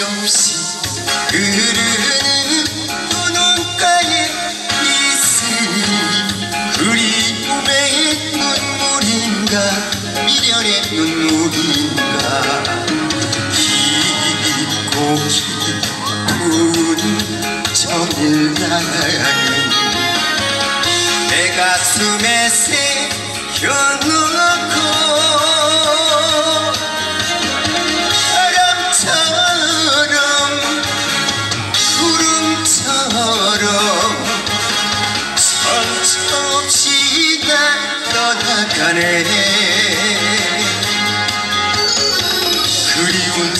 없이 흐르는 눈가에 이슬이 그리움의 눈물인가 미련의 눈물인가. 깊고 깊은 정일 나는 내 가슴에 새겨놓고 떠나가네 그리운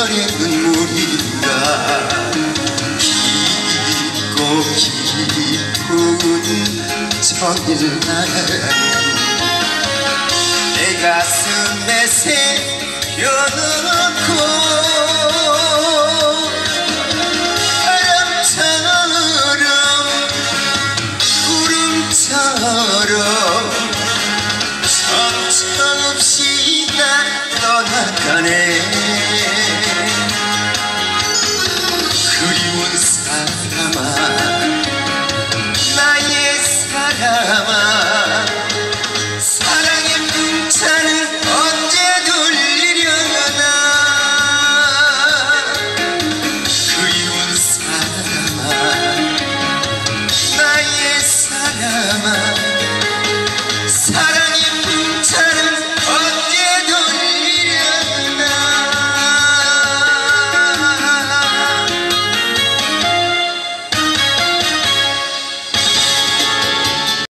이별의 눈물인가 깊고 깊은 정일날. 내 가슴에 새겨놓고 바람처럼 구름처럼 천천없이 날 떠나가네 i have a